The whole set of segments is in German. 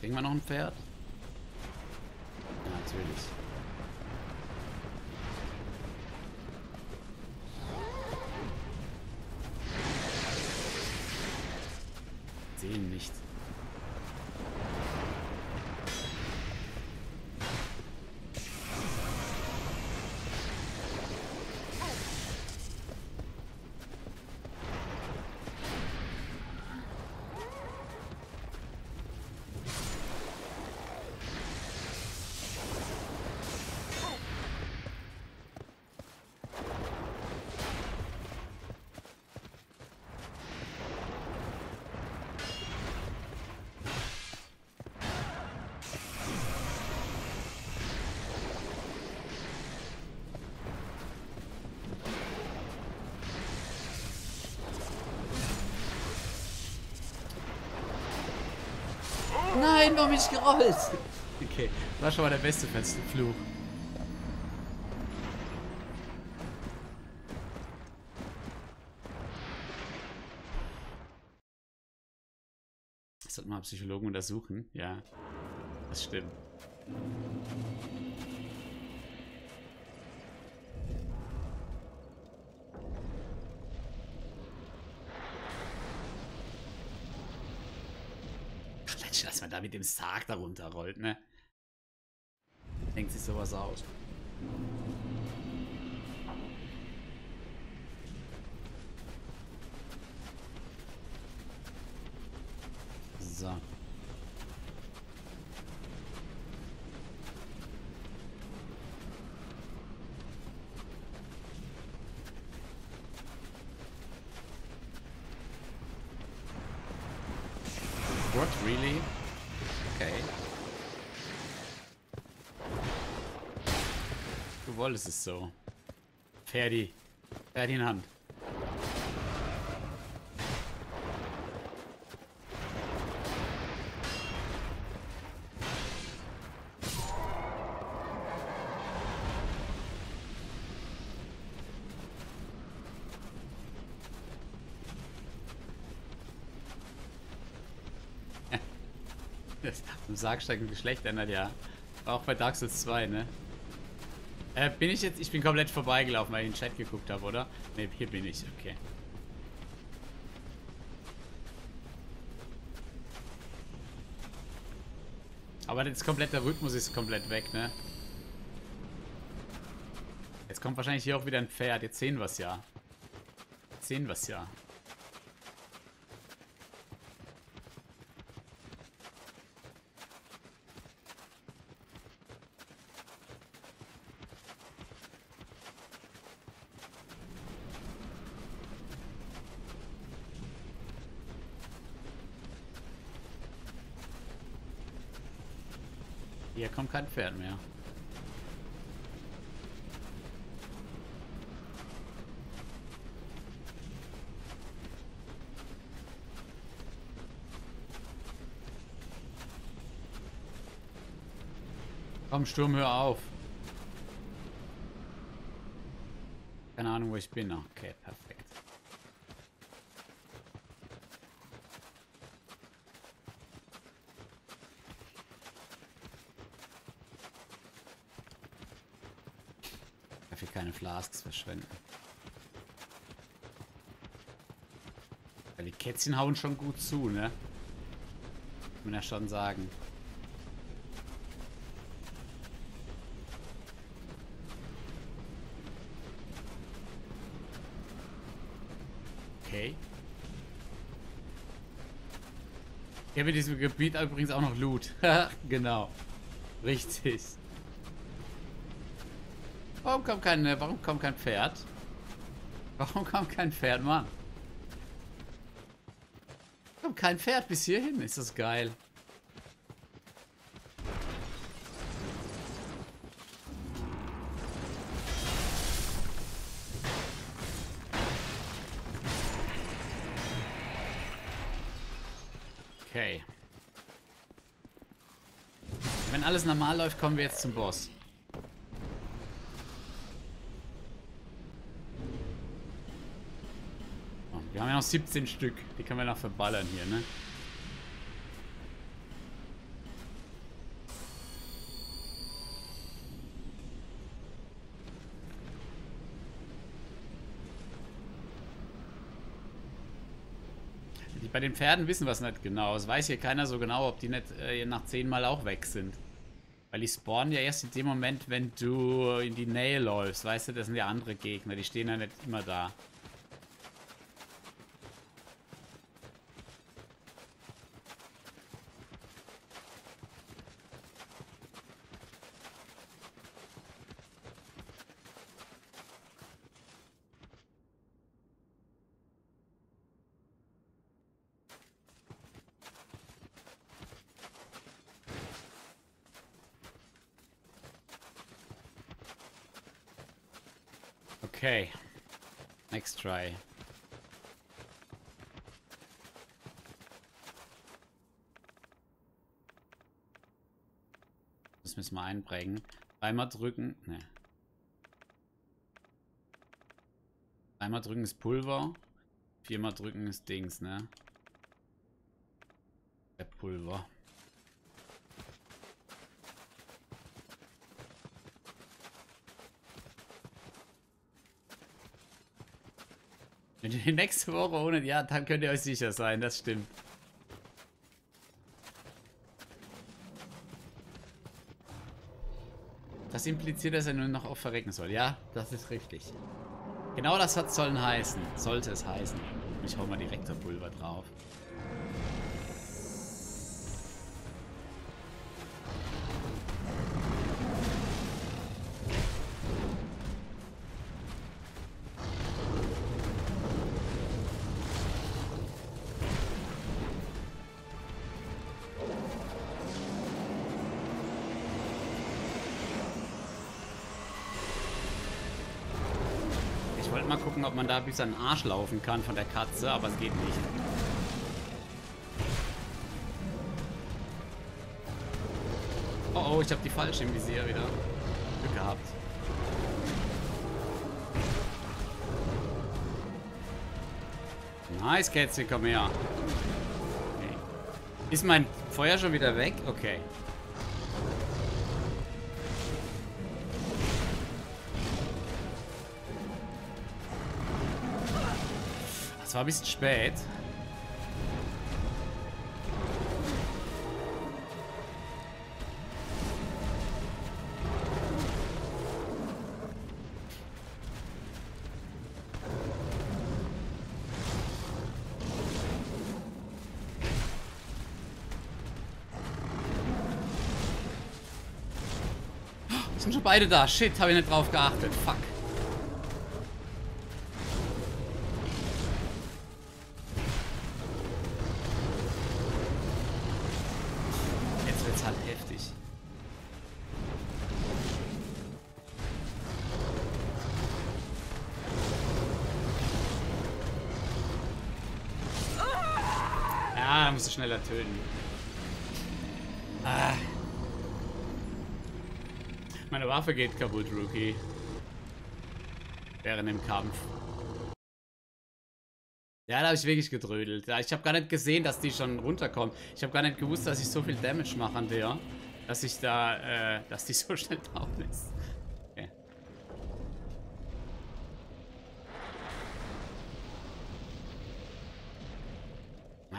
Kriegen wir noch ein Pferd? Ja, natürlich. Bin ich gerollt? Okay, war schon mal der beste Fluch. Ich sollte mal Psychologen untersuchen. Ja, das stimmt. dass man mit dem Sarg darunter rollt, ne? Denkt sich sowas aus. So. Wolltest es so. Ferdi. Ferdinand. Das Sargsteig Geschlecht ändert, ja. Auch bei Dark Souls 2, ne? Äh, bin ich jetzt... Ich bin komplett vorbeigelaufen, weil ich in den Chat geguckt habe, oder? Ne, hier bin ich. Okay. Aber jetzt komplett der Rhythmus ist komplett weg, ne? Jetzt kommt wahrscheinlich hier auch wieder ein Pferd. Jetzt sehen wir es ja. Jetzt sehen wir es ja. Hier kommt kein Pferd mehr. Komm, Sturm, hör auf. Keine Ahnung, wo ich bin. Okay, perfekt. Dafür keine Flasks verschwenden. Weil die Kätzchen hauen schon gut zu, ne? Kann man ja schon sagen. Okay. Ich habe in diesem Gebiet übrigens auch noch Loot. genau. Richtig. Warum kommt kein, äh, warum kommt kein Pferd? Warum kommt kein Pferd, Mann? Kommt kein Pferd bis hierhin. Ist das geil. Okay. Wenn alles normal läuft, kommen wir jetzt zum Boss. Wir haben ja noch 17 Stück. Die können wir noch verballern hier, ne? Die bei den Pferden wissen wir es nicht genau. Es weiß hier keiner so genau, ob die nicht äh, nach 10 Mal auch weg sind. Weil die spawnen ja erst in dem Moment, wenn du in die Nähe läufst. Weißt du, das sind ja andere Gegner. Die stehen ja nicht immer da. Einprägen. Dreimal drücken. Ne. Dreimal drücken ist Pulver. Viermal drücken ist Dings, ne? Der Pulver. Wenn ihr nächste Woche ohne, ja, dann könnt ihr euch sicher sein, das stimmt. Das impliziert, dass er nur noch auf verrecken soll. Ja, das ist richtig. Genau das hat sollen heißen. Sollte es heißen. Ich hau mal direkt Pulver drauf. An den Arsch laufen kann von der Katze, aber es geht nicht. Oh oh, ich habe die falsche im Visier wieder. Gehabt. Nice, Kätzchen, komm her. Okay. Ist mein Feuer schon wieder weg? Okay. Es war ein bisschen spät. Sind schon beide da. Shit, habe ich nicht drauf geachtet. Fuck. Musst du schneller töten. Ah. Meine Waffe geht kaputt, Rookie. Während dem Kampf. Ja, da habe ich wirklich gedrödelt. Ich habe gar nicht gesehen, dass die schon runterkommen. Ich habe gar nicht gewusst, dass ich so viel Damage mache an der. Dass ich da, äh, dass die so schnell down ist.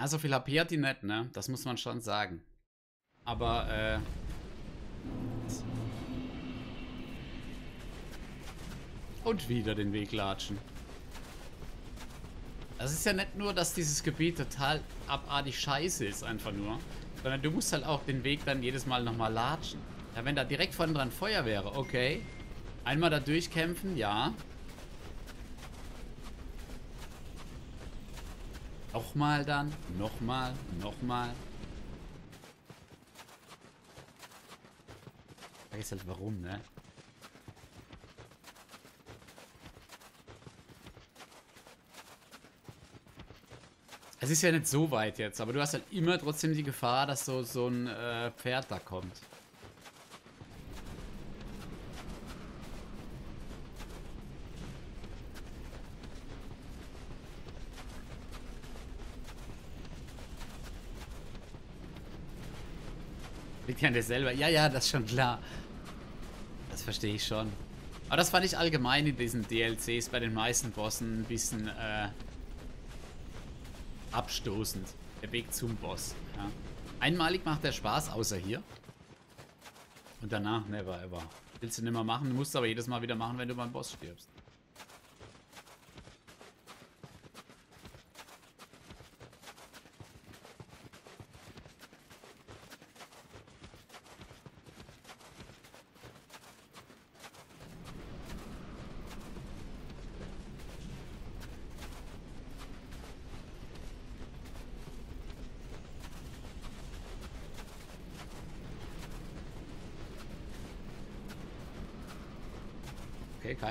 Ja, so viel HP hat die nicht, ne? Das muss man schon sagen. Aber, äh... Und wieder den Weg latschen. Das ist ja nicht nur, dass dieses Gebiet total abartig scheiße ist, einfach nur. Sondern du musst halt auch den Weg dann jedes Mal nochmal latschen. Ja, wenn da direkt vorne dran Feuer wäre, okay. Einmal da durchkämpfen, ja. Nochmal dann. Nochmal. Nochmal. Ich weiß halt warum, ne? Es ist ja nicht so weit jetzt, aber du hast halt immer trotzdem die Gefahr, dass so, so ein äh, Pferd da kommt. Liegt ja an dir selber. Ja, ja, das ist schon klar. Das verstehe ich schon. Aber das fand ich allgemein in diesen DLCs bei den meisten Bossen ein bisschen, äh, abstoßend. Der Weg zum Boss. Ja. Einmalig macht der Spaß, außer hier. Und danach never ever. Willst du nicht mehr machen, musst aber jedes Mal wieder machen, wenn du beim Boss stirbst.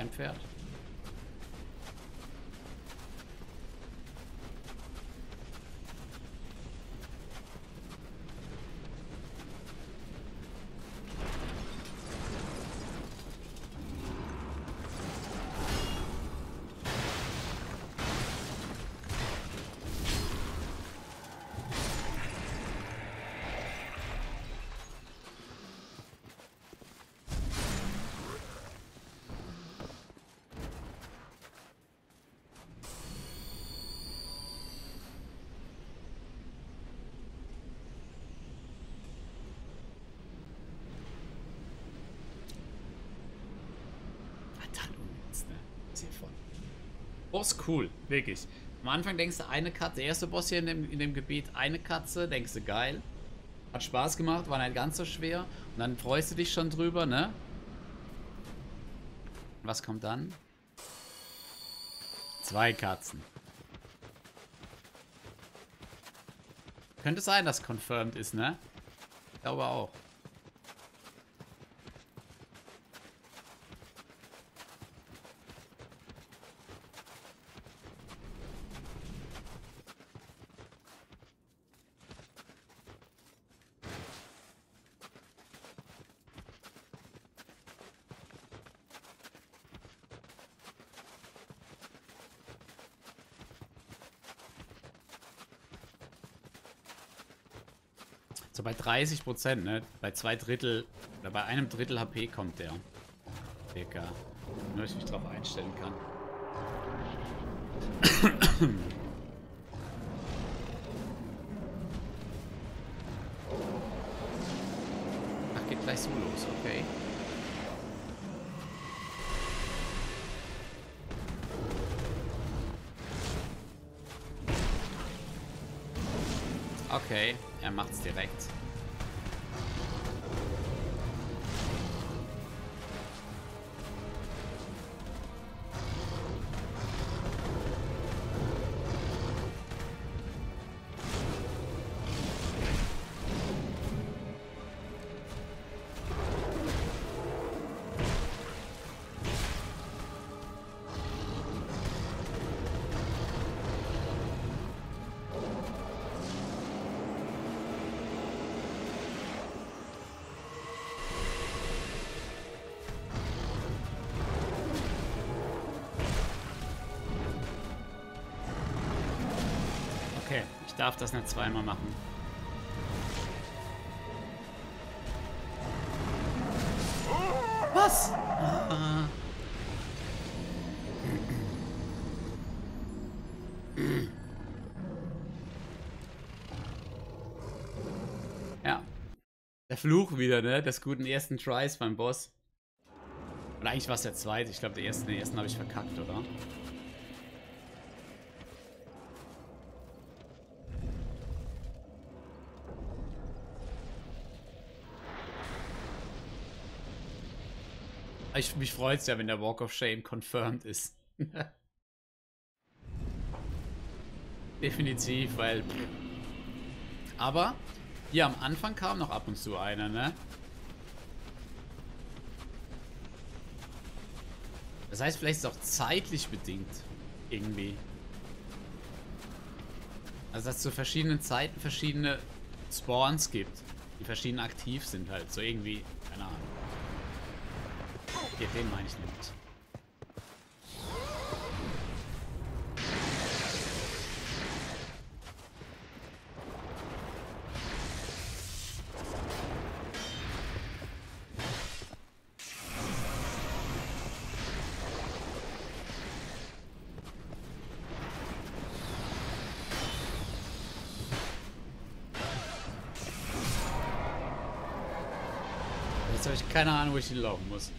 Okay, kein Pferd. Boss cool, wirklich. Am Anfang denkst du, eine Katze, der erste Boss hier in dem, in dem Gebiet, eine Katze, denkst du, geil. Hat Spaß gemacht, war nicht ganz so schwer. Und dann freust du dich schon drüber, ne? Was kommt dann? Zwei Katzen. Könnte sein, dass confirmed ist, ne? Ich glaube auch. So bei 30 Prozent, ne? Bei zwei Drittel oder bei einem Drittel HP kommt der. Circa. Nur, ich mich drauf einstellen kann. Ach, geht gleich so los, okay. Okay. Er macht's direkt. Darf das nicht zweimal machen. Was? Ja. Der Fluch wieder, ne? Des guten ersten Tries beim Boss. Oder eigentlich war es der zweite. Ich glaube, den ersten, den ersten habe ich verkackt, oder? Ich, mich freut es ja, wenn der Walk of Shame confirmed ist. Definitiv, weil... Aber hier am Anfang kam noch ab und zu einer, ne? Das heißt, vielleicht ist es auch zeitlich bedingt. Irgendwie. Also, dass es zu verschiedenen Zeiten verschiedene Spawns gibt, die verschieden aktiv sind halt. So irgendwie, keine Ahnung. Okay, den meine ich nicht. Jetzt habe ich keine Ahnung, wo ich hinlaufen muss.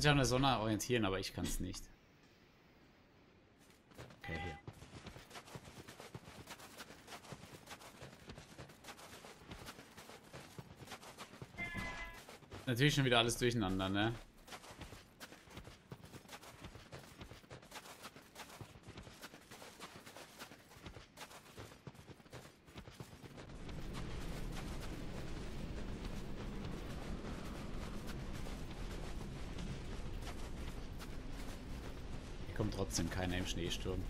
Kann sich in der Sonne orientieren, aber ich kann es nicht. Okay, hier. Natürlich schon wieder alles durcheinander, ne? Hier kommt trotzdem keiner im Schneesturm.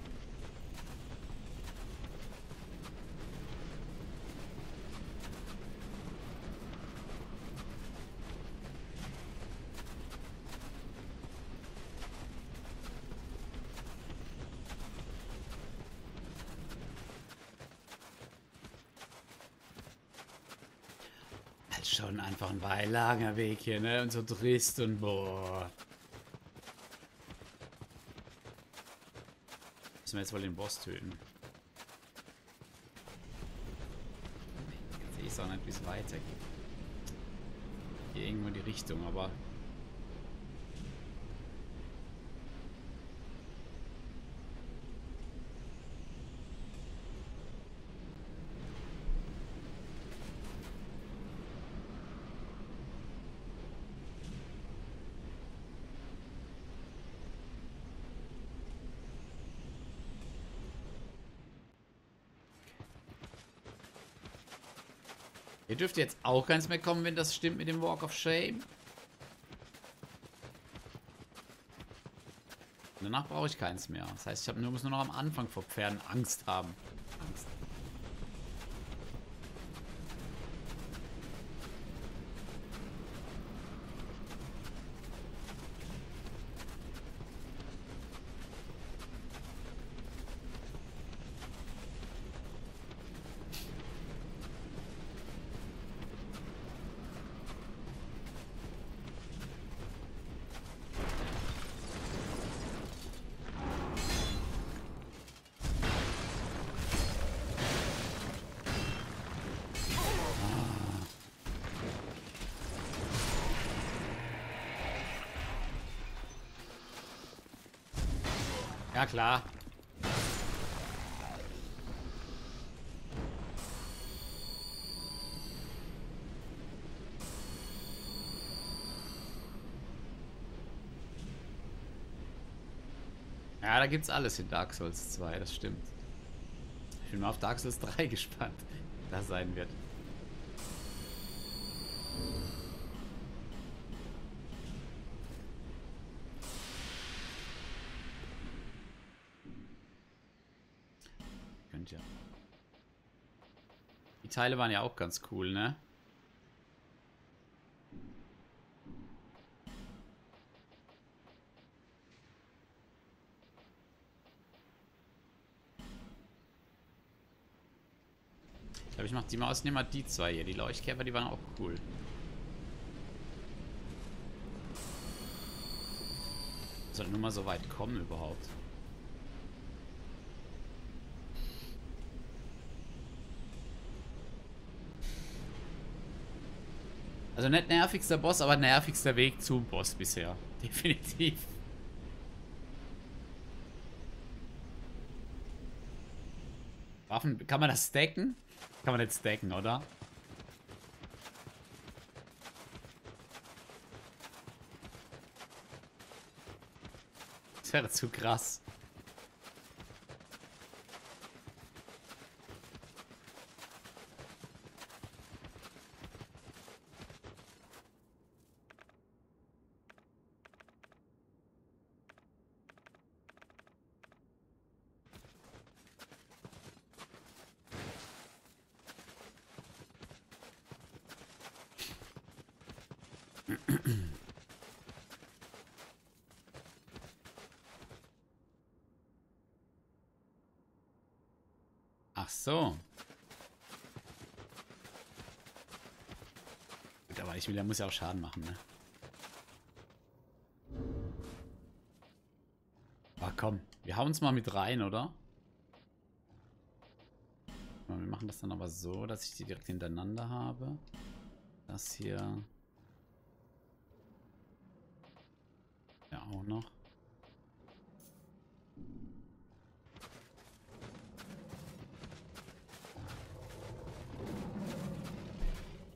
Halt schon einfach ein weilanger Weg hier, ne? Und so und boah. Müssen wir jetzt wohl den Boss töten. Jetzt sehe ich auch nicht, wie es weitergeht. Hier irgendwo in die Richtung, aber... Ihr dürft jetzt auch keins mehr kommen, wenn das stimmt mit dem Walk of Shame. Danach brauche ich keins mehr. Das heißt, ich hab nur, muss nur noch am Anfang vor Pferden Angst haben. Ja, klar. Ja, da gibt's alles in Dark Souls 2, das stimmt. Ich bin mal auf Dark Souls 3 gespannt, das sein wird. Teile waren ja auch ganz cool, ne? Ich glaube, ich mache die mal aus. Nehme mal die zwei hier. Die Leuchtkäfer, die waren auch cool. Soll nur mal so weit kommen überhaupt. Also nicht nervigster Boss, aber nervigster Weg zum Boss bisher. Definitiv. Waffen, kann man das stacken? Kann man nicht stacken, oder? Das wäre zu krass. Ach so. Gut, aber ich will, der muss ja auch Schaden machen, ne? komm. Wir hauen uns mal mit rein, oder? Wir machen das dann aber so, dass ich die direkt hintereinander habe. Das hier. Ja, auch noch.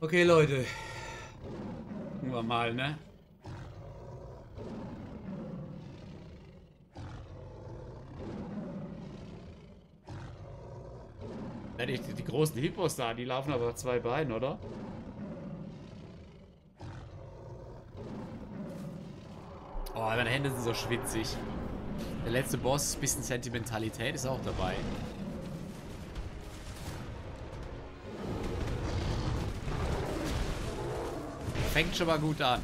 Okay, Leute. Mal, ne? Die, die, großen Hippos da, die laufen aber auf zwei Beinen, oder? Oh, meine Hände sind so schwitzig. Der letzte Boss, bisschen Sentimentalität ist auch dabei. Fängt schon mal gut an.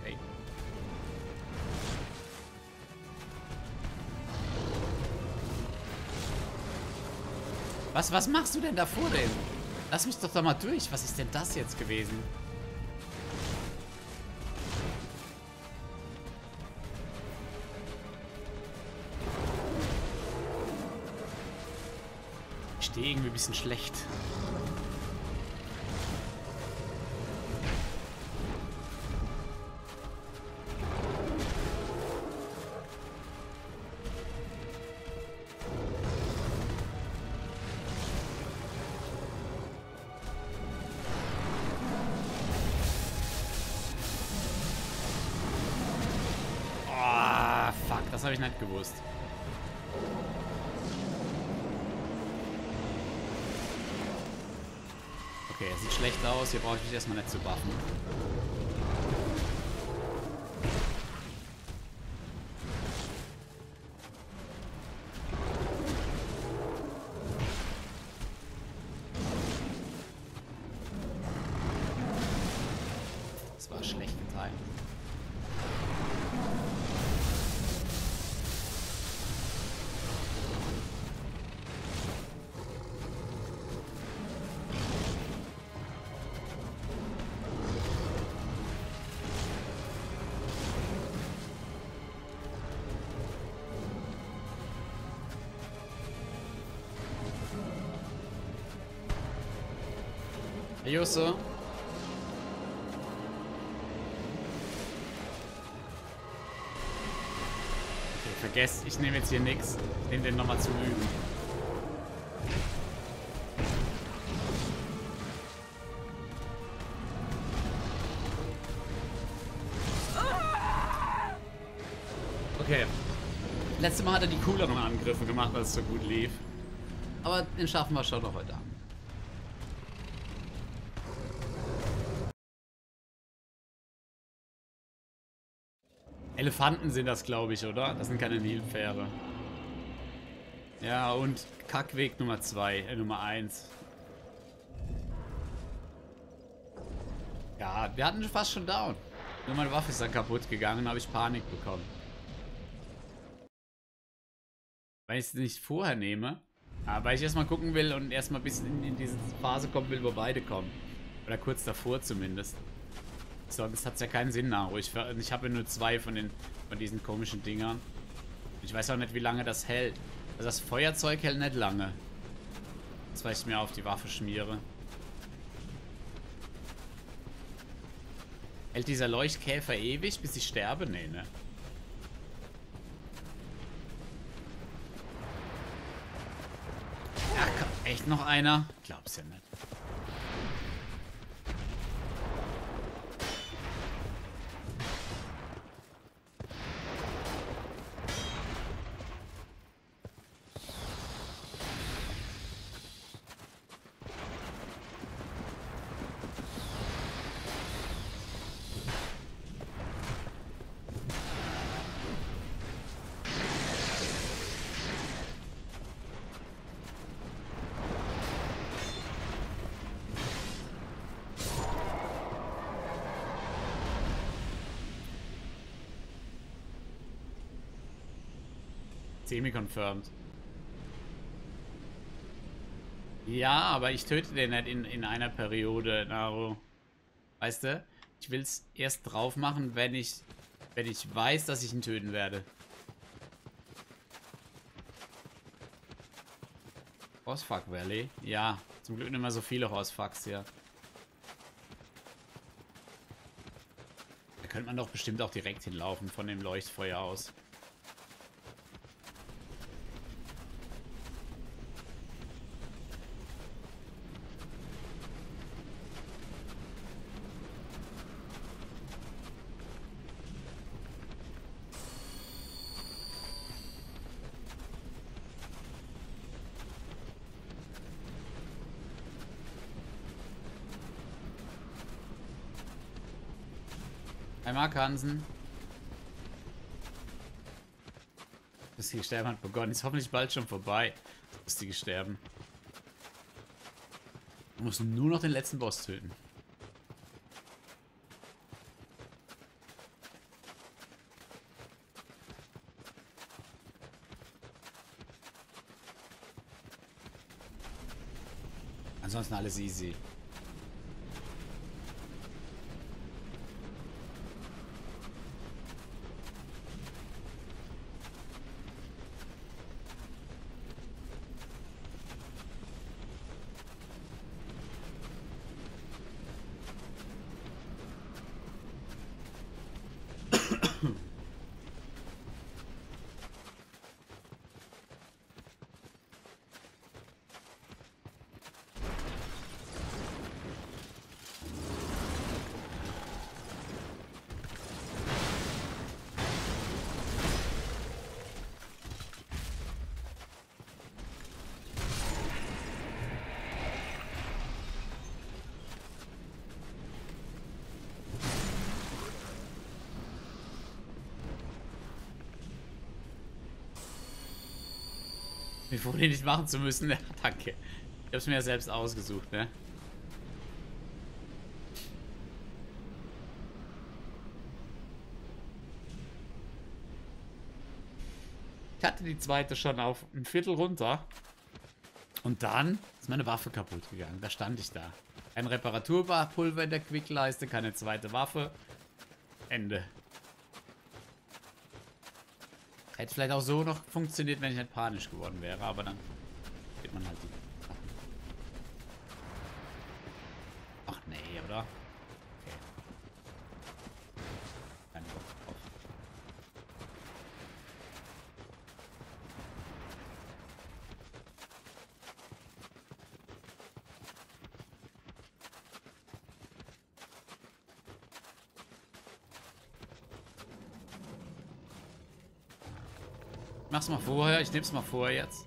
Okay. Was, was machst du denn davor denn? Lass mich doch da mal durch. Was ist denn das jetzt gewesen? Bisschen schlecht. Aus. Hier brauche ich mich erstmal nicht zu buffen. Hey Jusse. Okay, vergesst, ich nehme jetzt hier nichts. Ich nehme den nochmal zu üben. Okay. Letztes Mal hat er die cooleren Angriffe gemacht, als es so gut lief. Aber den schaffen wir schon noch heute Abend. Elefanten sind das, glaube ich, oder? Das sind keine Nilpferde. Ja, und Kackweg Nummer 2, äh, Nummer 1. Ja, wir hatten fast schon down. Nur meine Waffe ist dann kaputt gegangen, habe ich Panik bekommen. Weil ich es nicht vorher nehme, aber weil ich erstmal gucken will und erstmal bis in, in diese Phase kommen will, wo beide kommen. Oder kurz davor zumindest. Sonst hat es ja keinen Sinn, Naru. Ich, ich habe nur zwei von, den, von diesen komischen Dingern. Ich weiß auch nicht, wie lange das hält. Also das Feuerzeug hält nicht lange. Das, weil ich mir auf die Waffe schmiere. Hält dieser Leuchtkäfer ewig, bis ich sterbe? Nee, ne? Ach, komm, echt noch einer? Glaub's ja nicht. Semi-confirmed. Ja, aber ich töte den nicht in, in einer Periode, Naru. Weißt du? Ich will es erst drauf machen, wenn ich, wenn ich weiß, dass ich ihn töten werde. Horsefuck Valley? Ja, zum Glück nicht mehr so viele Horsefucks hier. Da könnte man doch bestimmt auch direkt hinlaufen von dem Leuchtfeuer aus. Mark Hansen. Das lustige Sterben hat begonnen. Ist hoffentlich bald schon vorbei. Das lustige Sterben. Du musst nur noch den letzten Boss töten. Ansonsten alles easy. Den nicht machen zu müssen. Ja, danke. Ich hab's mir ja selbst ausgesucht, ne? Ich hatte die zweite schon auf ein Viertel runter. Und dann ist meine Waffe kaputt gegangen. Da stand ich da. Ein Reparaturpulver in der Quickleiste, keine zweite Waffe. Ende. Hätte vielleicht auch so noch funktioniert, wenn ich nicht panisch geworden wäre, aber dann geht man halt die Ach nee, oder? Mach's nehm's mal vor jetzt.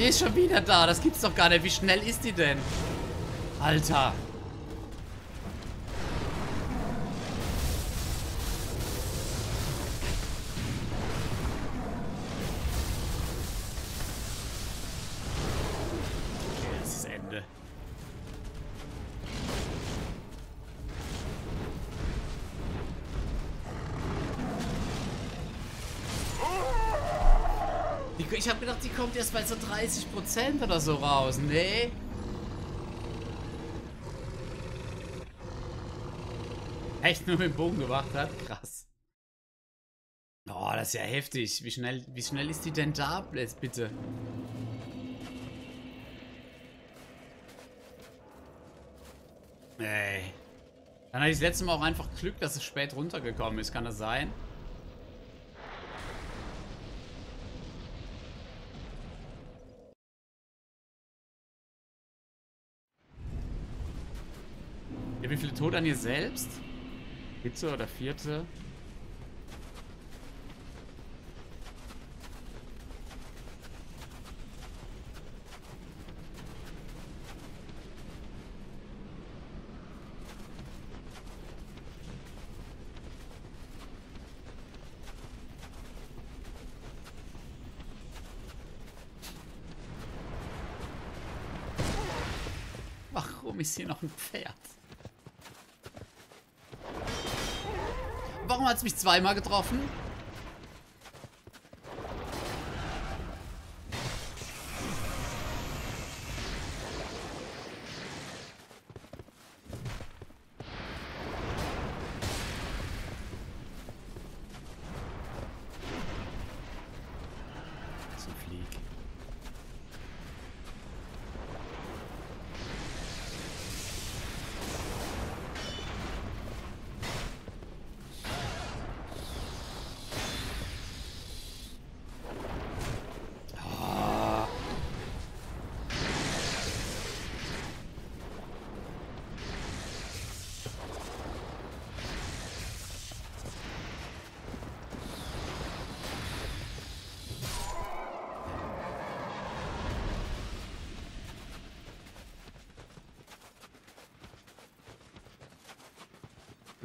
Die ist schon wieder da. Das gibt's doch gar nicht. Wie schnell ist die denn? Alter. kommt erst bei so 30% oder so raus, ne? Echt nur mit dem Bogen gemacht hat? Krass. Oh, das ist ja heftig. Wie schnell, wie schnell ist die denn da, bitte? Ey. Dann hatte ich das letzte Mal auch einfach Glück, dass es spät runtergekommen ist. Kann das sein? Viele Tote an ihr selbst? Dritte oder vierte? Warum ist hier noch ein Pferd? Warum hat es mich zweimal getroffen?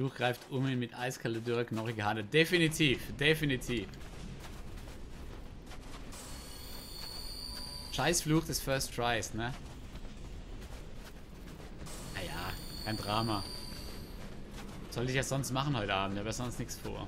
Fluch greift um ihn mit eiskalte, dürre, knorrige Hande. Definitiv, definitiv. Scheiß Fluch des First Tries, ne? Naja, kein Drama. Was soll ich ja sonst machen heute Abend? Ich habe sonst nichts vor.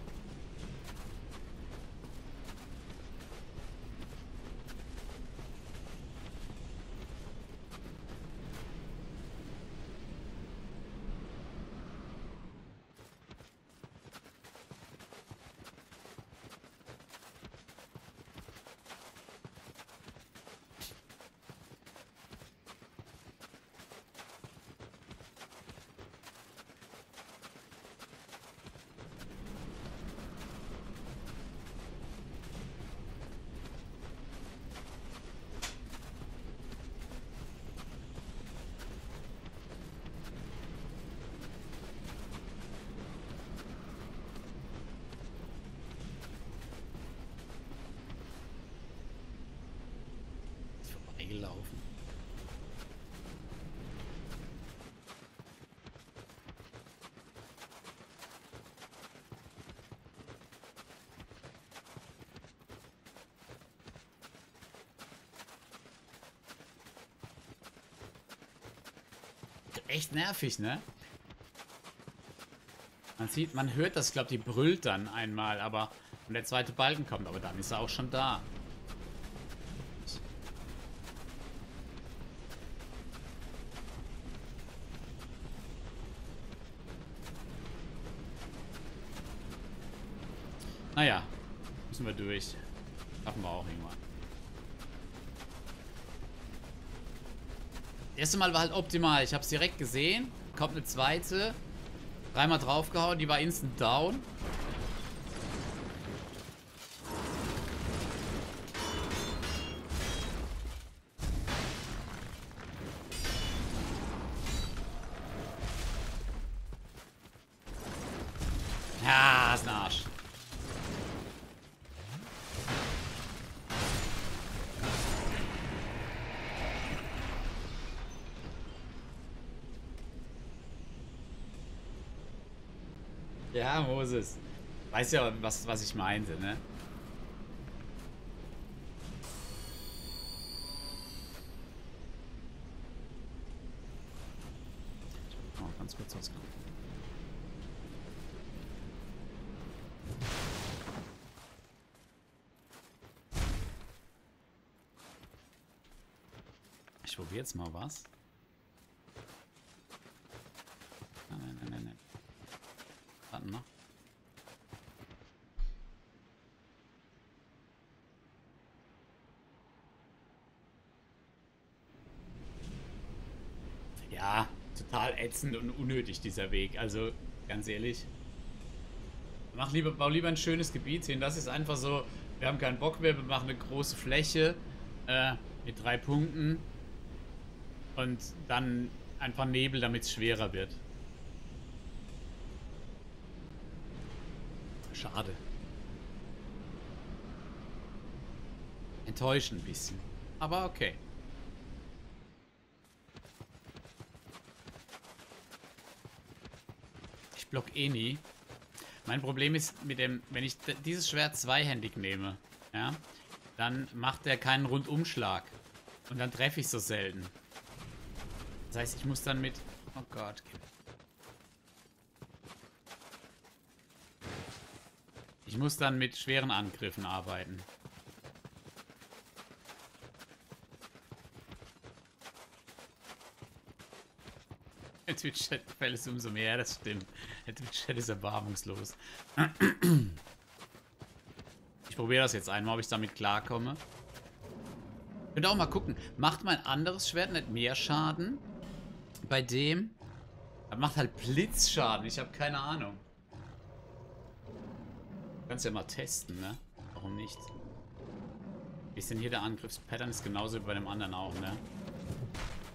Echt nervig, ne? Man sieht, man hört das, ich glaube, die brüllt dann einmal, aber und der zweite Balken kommt, aber dann ist er auch schon da. Naja, müssen wir durch. Schaffen wir auch irgendwann. Das erste Mal war halt optimal. Ich habe es direkt gesehen. Kommt eine zweite. Dreimal draufgehauen. Die war instant down. Ja, Moses. Weiß ja, was, was ich meinte, ne? Oh, ganz kurz was Ich probiere jetzt mal was. Nein, nein, nein, nein. Ja, total ätzend und unnötig, dieser Weg. Also, ganz ehrlich. Mach lieber, bau lieber ein schönes Gebiet hin. Das ist einfach so, wir haben keinen Bock mehr, wir machen eine große Fläche äh, mit drei Punkten. Und dann einfach Nebel, damit es schwerer wird. Schade. Enttäuschend ein bisschen. Aber okay. Block eh nie. Mein Problem ist mit dem, wenn ich dieses Schwert zweihändig nehme, ja, dann macht er keinen Rundumschlag. Und dann treffe ich so selten. Das heißt, ich muss dann mit... Oh Gott. Ich muss dann mit schweren Angriffen arbeiten. Der Twitch-Chat gefällt es umso mehr, das stimmt. Der Twitch-Chat ist erbarmungslos. Ich probiere das jetzt einmal, ob ich damit klarkomme. Könnt auch mal gucken. Macht mein anderes Schwert nicht mehr Schaden? Bei dem? Das macht halt Blitzschaden. Ich habe keine Ahnung. Kannst ja mal testen, ne? Warum nicht? Wie ist denn hier der Angriffspattern? Ist genauso wie bei dem anderen auch, ne?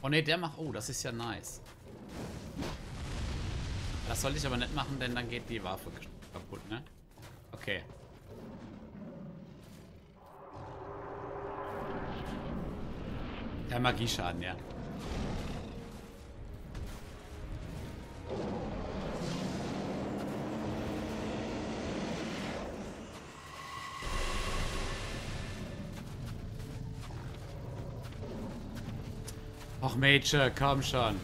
Oh ne, der macht... Oh, das ist ja nice. Das sollte ich aber nicht machen, denn dann geht die Waffe kaputt, ne? Okay. Ja, Magieschaden, ja. Ach, Major, komm schon.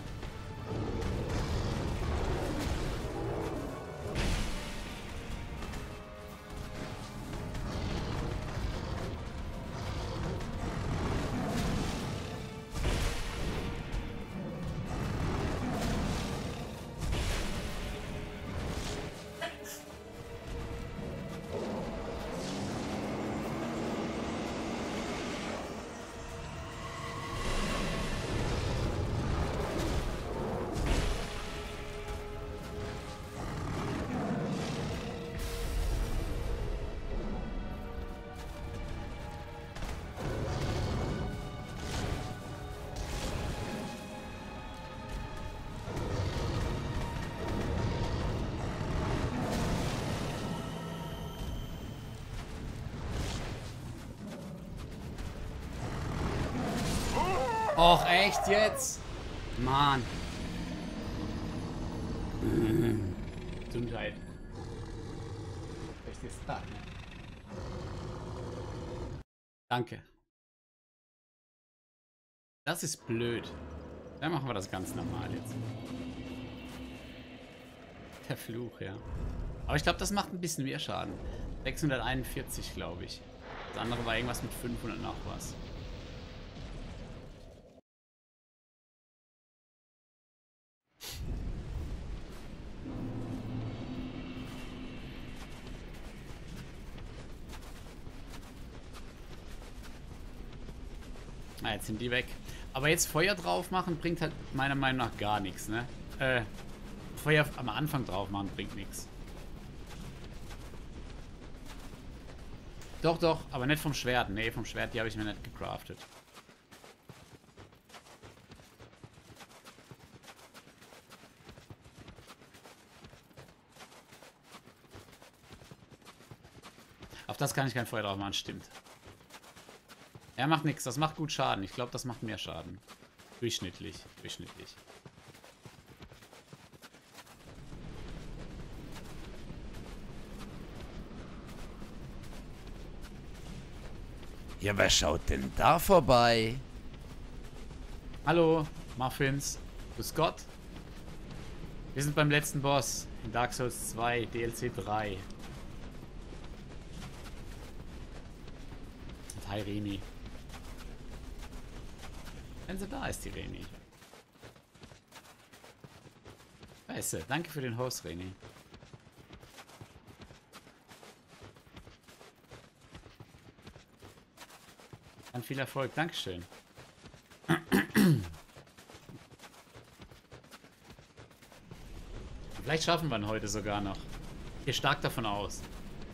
Echt jetzt? Mann. Gesundheit. Jetzt da. Danke. Das ist blöd. Dann machen wir das ganz normal jetzt. Der Fluch, ja. Aber ich glaube, das macht ein bisschen mehr Schaden. 641, glaube ich. Das andere war irgendwas mit 500 noch was. Ah, jetzt sind die weg. Aber jetzt Feuer drauf machen bringt halt meiner Meinung nach gar nichts, ne? Äh, Feuer am Anfang drauf machen bringt nichts. Doch, doch, aber nicht vom Schwert. Nee, vom Schwert, die habe ich mir nicht gecraftet. Auf das kann ich kein Feuer drauf machen, stimmt. Er macht nichts, das macht gut Schaden. Ich glaube, das macht mehr Schaden. Durchschnittlich, durchschnittlich. Ja, wer schaut denn da vorbei? Hallo, Muffins. Grüß Gott. Wir sind beim letzten Boss in Dark Souls 2, DLC 3. Und hi Reni. Wenn sie da ist, die Reni. Scheiße, danke für den Host, Reni. Dann viel Erfolg, Dankeschön. Vielleicht schaffen wir ihn heute sogar noch. Ich gehe stark davon aus.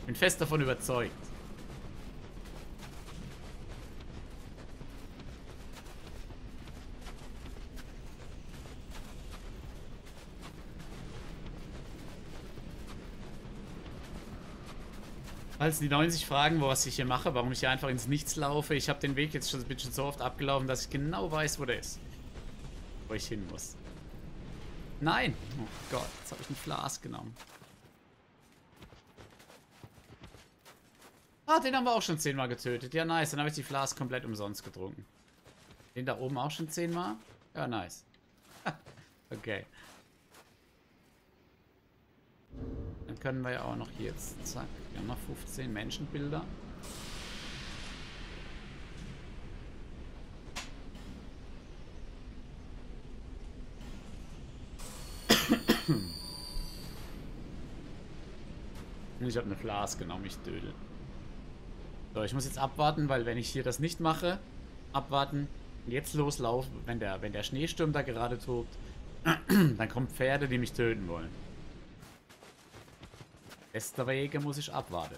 Bin fest davon überzeugt. Falls die 90 fragen, was ich hier mache, warum ich hier einfach ins Nichts laufe, ich habe den Weg jetzt schon ein bisschen so oft abgelaufen, dass ich genau weiß, wo der ist. Wo ich hin muss. Nein! Oh Gott, jetzt habe ich ein Flas genommen. Ah, den haben wir auch schon zehnmal getötet. Ja, nice. Dann habe ich die Flas komplett umsonst getrunken. Den da oben auch schon zehnmal? Ja, nice. okay. Dann können wir ja auch noch jetzt, zack, wir haben noch 15 Menschenbilder. Ich habe eine Flas genommen, ich dödel. So, ich muss jetzt abwarten, weil wenn ich hier das nicht mache, abwarten, jetzt loslaufen, wenn der, wenn der Schneesturm da gerade tobt, dann kommen Pferde, die mich töten wollen. Deswegen muss ich abwarten.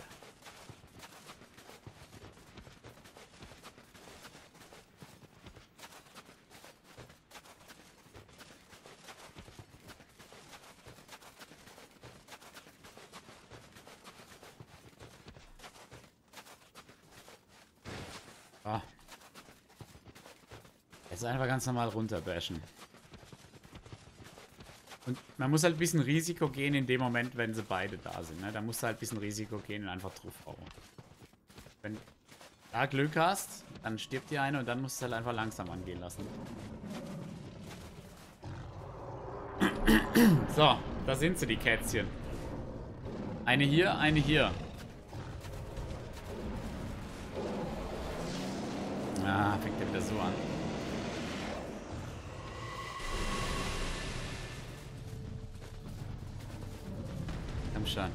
Ah. Jetzt einfach ganz normal runterbashen. Und man muss halt ein bisschen Risiko gehen in dem Moment, wenn sie beide da sind. Ne? Da musst du halt ein bisschen Risiko gehen und einfach draufhauen. Wenn du da Glück hast, dann stirbt die eine und dann musst du halt einfach langsam angehen lassen. So, da sind sie, die Kätzchen. Eine hier, eine hier. Ah, fängt er wieder so an. Schon.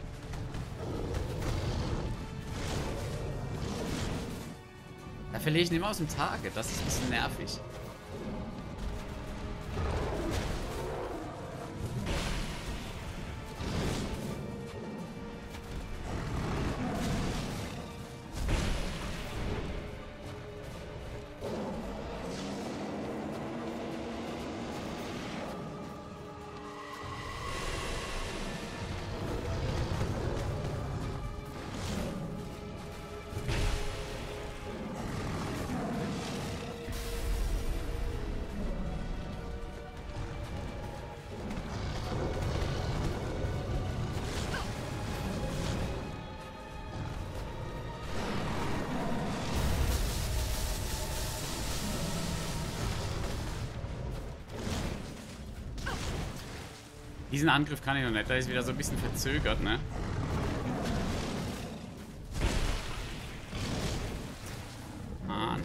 Da verliere ich nicht mehr aus dem Tage. Das ist ein bisschen nervig. Diesen Angriff kann ich noch nicht. Da ist wieder so ein bisschen verzögert, ne? Mann.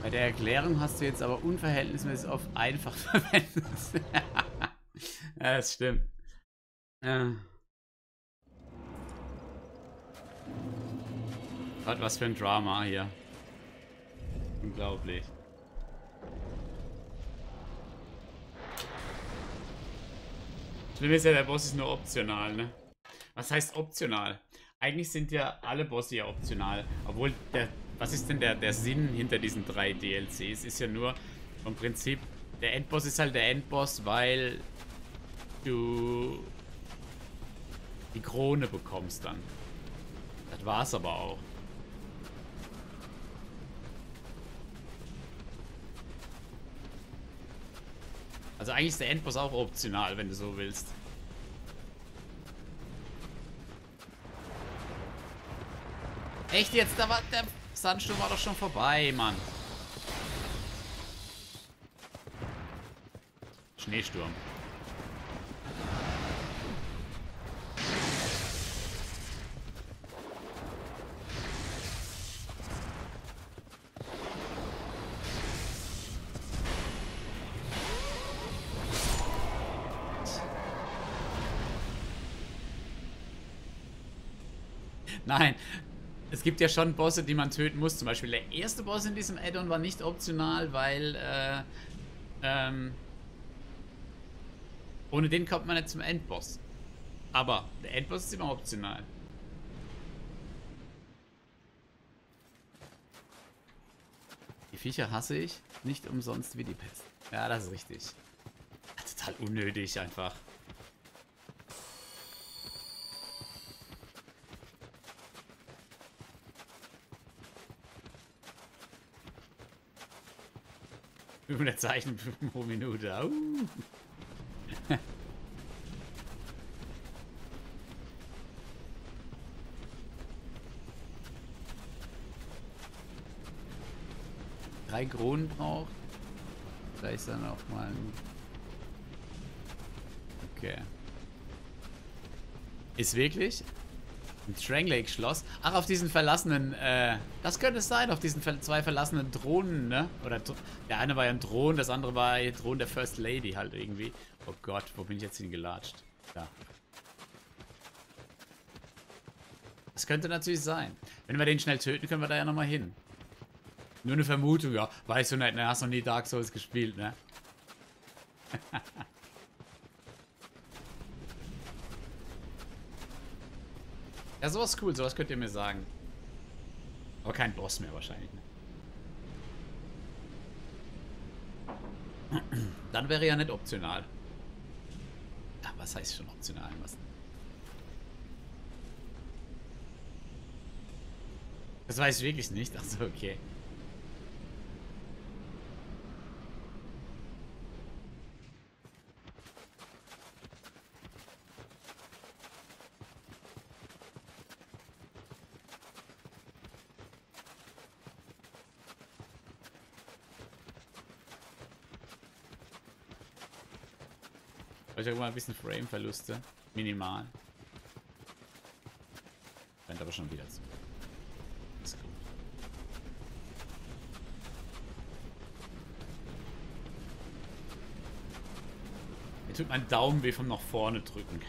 Bei der Erklärung hast du jetzt aber unverhältnismäßig auf einfach verwendet. ja, das stimmt. Ja. Gott, was für ein Drama hier. Unglaublich. Schlimm ist ja, der Boss ist nur optional, ne? Was heißt optional? Eigentlich sind ja alle Bosse ja optional. Obwohl, der, was ist denn der, der Sinn hinter diesen drei DLCs? Ist ja nur vom Prinzip, der Endboss ist halt der Endboss, weil du die Krone bekommst dann. Das war's aber auch. Also eigentlich ist der Endboss auch optional, wenn du so willst. Echt jetzt? Da war der Sandsturm war doch schon vorbei, Mann. Schneesturm. Gibt ja schon Bosse, die man töten muss. Zum Beispiel der erste Boss in diesem Addon war nicht optional, weil äh, ähm, ohne den kommt man nicht zum Endboss. Aber der Endboss ist immer optional. Die Viecher hasse ich nicht umsonst wie die Pest. Ja, das ist richtig. Total unnötig einfach. Über Zeichen pro Minute. Au. Drei Kronen braucht. Ist dann auch mal ein... Okay. Ist wirklich? Ein Stranglake Schloss. Ach, auf diesen verlassenen, äh, das könnte es sein, auf diesen zwei verlassenen Drohnen, ne? Oder, der eine war ja ein Drohnen, das andere war ein Drohnen der First Lady halt irgendwie. Oh Gott, wo bin ich jetzt hingelatscht? Da. Das könnte natürlich sein. Wenn wir den schnell töten, können wir da ja nochmal hin. Nur eine Vermutung, ja. Weißt du nicht, ne? Hast noch nie Dark Souls gespielt, ne? Ja, sowas cool, sowas könnt ihr mir sagen. Aber kein Boss mehr wahrscheinlich. Ne? Dann wäre ja nicht optional. Ach, was heißt schon optional? Was? Das weiß ich wirklich nicht. Achso, okay. Ich irgendwann ein bisschen Frame-Verluste. Minimal. Rennt aber schon wieder zu. Ist gut. Mir tut mein Daumen weh vom nach vorne drücken.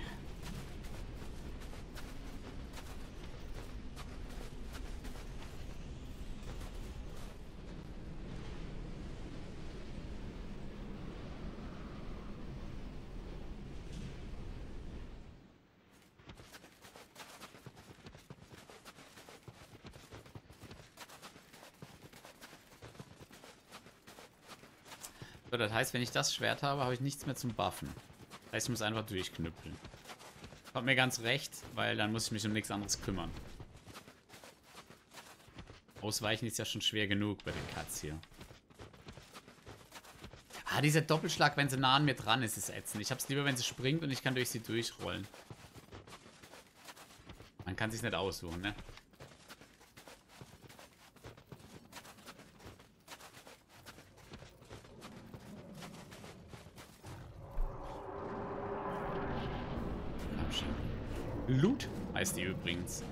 Heißt, wenn ich das Schwert habe, habe ich nichts mehr zum Buffen. Das heißt, ich muss einfach durchknüppeln. Kommt mir ganz recht, weil dann muss ich mich um nichts anderes kümmern. Ausweichen ist ja schon schwer genug bei den Cuts hier. Ah, dieser Doppelschlag, wenn sie nah an mir dran ist, ist ätzend. Ich hab's lieber, wenn sie springt und ich kann durch sie durchrollen. Man kann sich's nicht aussuchen, ne? Loot heißt die übrigens.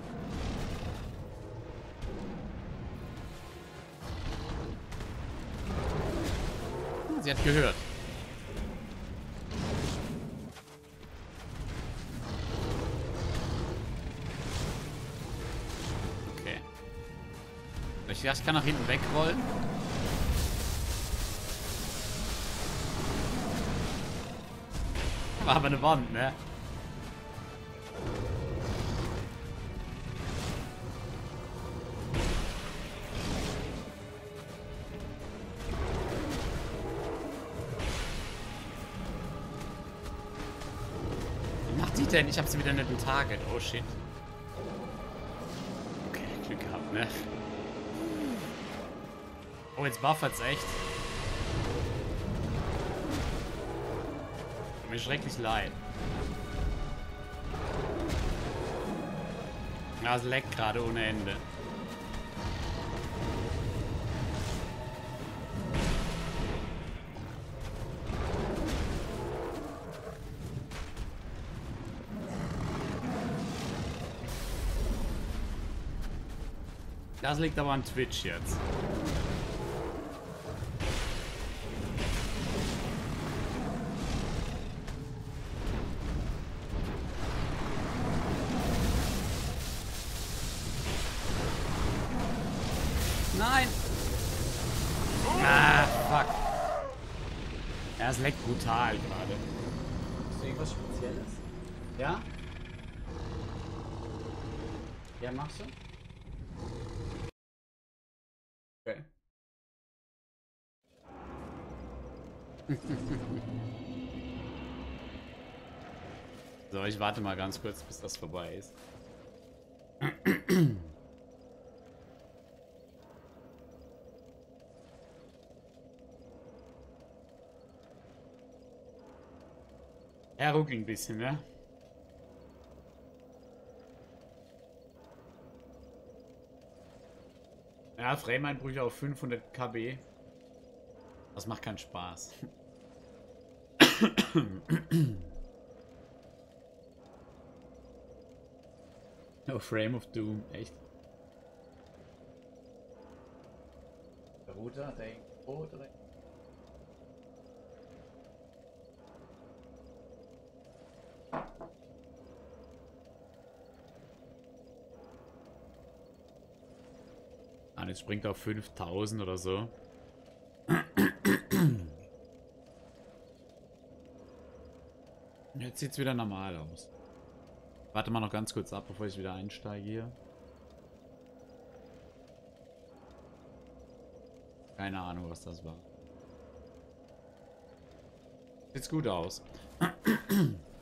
Sie hat gehört. Okay. Ich kann nach hinten wegrollen. War aber eine Wand, ne? Denn? Ich habe sie wieder nicht im Target. Oh shit. Okay, Glück gehabt, ne? Oh, jetzt buffert's echt. Tut mir schrecklich leid. Ja, es leckt gerade ohne Ende. Das liegt aber an Twitch jetzt. Nein! Ah, fuck. Er ist leckt brutal gerade. Ist irgendwas Spezielles? Ja? Ja, machst du? so, ich warte mal ganz kurz, bis das vorbei ist. Er ruckelt ein bisschen, ne? Ja, Frame-Einbrüche auf 500 KB. Das macht keinen Spaß. oh, Frame of Doom, echt. Der Router, der irgendwo direkt. Ah, jetzt springt auf 5000 oder so. Jetzt sieht es wieder normal aus. Warte mal noch ganz kurz ab, bevor ich wieder einsteige hier. Keine Ahnung, was das war. Sieht gut aus.